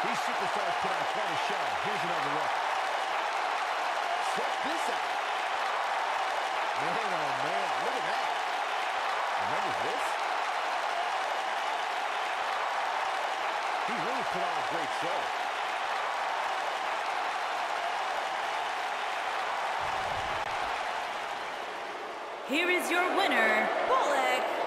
These superstars put on quite a show. Here's another look. Check this out. Man, oh man, look at that. Remember this? He really put on a great show. Here is your winner, Bullock